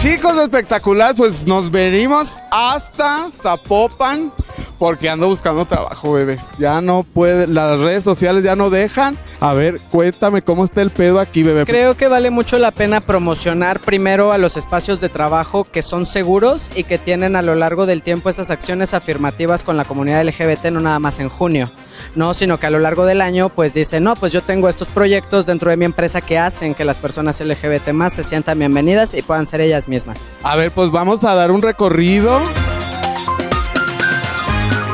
Chicos, espectacular, pues nos venimos hasta Zapopan porque ando buscando trabajo, bebés. Ya no puede, las redes sociales ya no dejan. A ver, cuéntame cómo está el pedo aquí, bebé. Creo que vale mucho la pena promocionar primero a los espacios de trabajo que son seguros y que tienen a lo largo del tiempo esas acciones afirmativas con la comunidad LGBT, no nada más en junio. No, sino que a lo largo del año, pues dicen, no, pues yo tengo estos proyectos dentro de mi empresa que hacen que las personas LGBT más se sientan bienvenidas y puedan ser ellas mismas. A ver, pues vamos a dar un recorrido.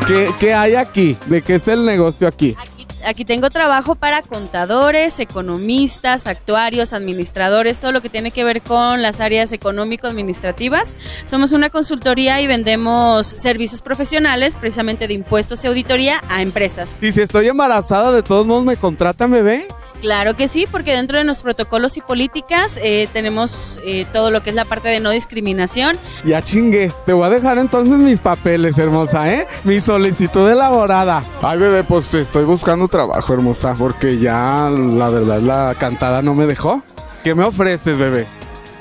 ¿Qué, qué hay aquí? ¿De qué es el negocio aquí? Aquí, aquí tengo trabajo para contadores, economistas, actuarios, administradores, todo lo que tiene que ver con las áreas económico-administrativas. Somos una consultoría y vendemos servicios profesionales, precisamente de impuestos y auditoría, a empresas. Y si estoy embarazada, de todos modos me contratan, bebé. Claro que sí, porque dentro de nuestros protocolos y políticas eh, tenemos eh, todo lo que es la parte de no discriminación. Ya chingué. Te voy a dejar entonces mis papeles, hermosa, ¿eh? Mi solicitud elaborada. Ay, bebé, pues estoy buscando trabajo, hermosa, porque ya la verdad la cantada no me dejó. ¿Qué me ofreces, bebé?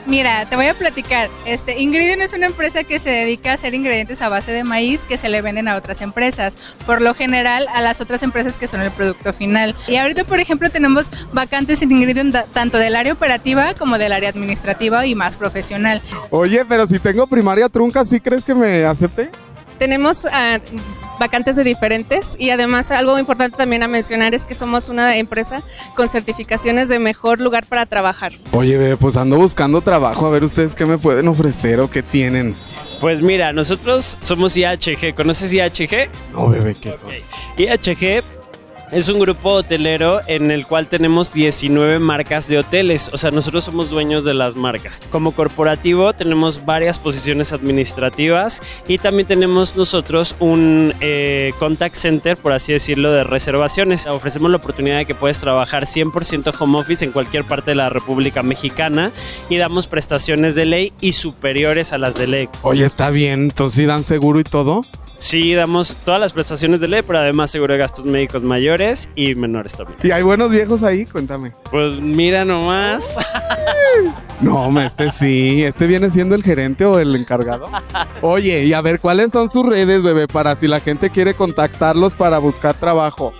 Mira, te voy a platicar. Este, Ingredient es una empresa que se dedica a hacer ingredientes a base de maíz que se le venden a otras empresas, por lo general a las otras empresas que son el producto final. Y ahorita, por ejemplo, tenemos vacantes en Ingredient tanto del área operativa como del área administrativa y más profesional. Oye, pero si tengo primaria trunca, ¿sí crees que me acepte? Tenemos ah, vacantes de diferentes y además algo importante también a mencionar es que somos una empresa con certificaciones de mejor lugar para trabajar. Oye, bebé, pues ando buscando trabajo. A ver ustedes qué me pueden ofrecer o qué tienen. Pues mira, nosotros somos IHG. ¿Conoces IHG? No, bebé, ¿qué son? IHG es un grupo hotelero en el cual tenemos 19 marcas de hoteles. O sea, nosotros somos dueños de las marcas. Como corporativo tenemos varias posiciones administrativas y también tenemos nosotros un eh, contact center, por así decirlo, de reservaciones. Ofrecemos la oportunidad de que puedes trabajar 100% home office en cualquier parte de la República Mexicana y damos prestaciones de ley y superiores a las de ley. Oye, está bien. Entonces, ¿sí dan seguro y todo? Sí, damos todas las prestaciones de ley, pero además seguro de gastos médicos mayores y menores también. ¿Y hay buenos viejos ahí? Cuéntame. Pues mira nomás. No, este sí. ¿Este viene siendo el gerente o el encargado? Oye, y a ver, ¿cuáles son sus redes, bebé? Para si la gente quiere contactarlos para buscar trabajo.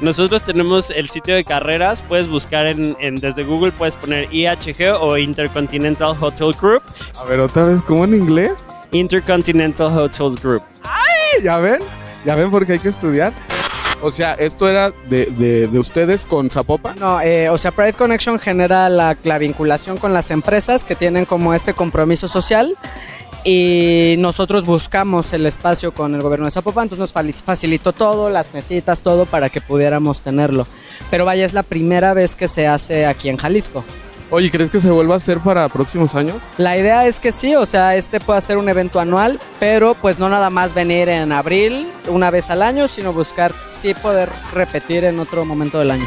Nosotros tenemos el sitio de carreras, puedes buscar en, en- desde Google, puedes poner IHG o Intercontinental Hotel Group. A ver, otra vez, ¿cómo en inglés? Intercontinental Hotels Group. ¿Ya ven? ¿Ya ven porque hay que estudiar? O sea, esto era de, de- de ustedes con Zapopan. No, eh, o sea, Pride Connection genera la, la vinculación con las empresas que tienen como este compromiso social y nosotros buscamos el espacio con el gobierno de Zapopan, entonces nos facilitó todo, las mesitas, todo para que pudiéramos tenerlo. Pero vaya, es la primera vez que se hace aquí en Jalisco. Oye, ¿crees que se vuelva a hacer para próximos años? La idea es que sí, o sea, este puede ser un evento anual, pero pues no nada más venir en abril una vez al año, sino buscar sí poder repetir en otro momento del año.